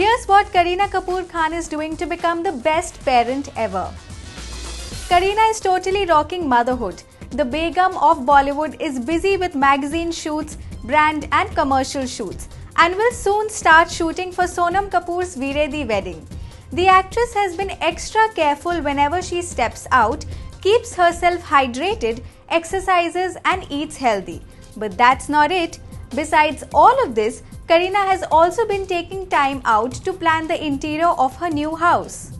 Here's what Kareena Kapoor Khan is doing to become the best parent ever. Kareena is totally rocking motherhood. The Begum of Bollywood is busy with magazine shoots, brand and commercial shoots and will soon start shooting for Sonam Kapoor's Veere wedding. The actress has been extra careful whenever she steps out, keeps herself hydrated, exercises and eats healthy. But that's not it. Besides all of this, Kareena has also been taking time out to plan the interior of her new house.